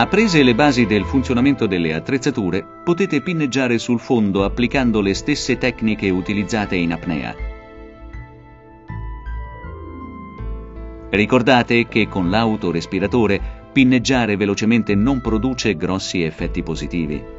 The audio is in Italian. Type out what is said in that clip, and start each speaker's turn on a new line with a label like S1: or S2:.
S1: Apprese le basi del funzionamento delle attrezzature, potete pinneggiare sul fondo applicando le stesse tecniche utilizzate in apnea. Ricordate che con l'autorespiratore pinneggiare velocemente non produce grossi effetti positivi.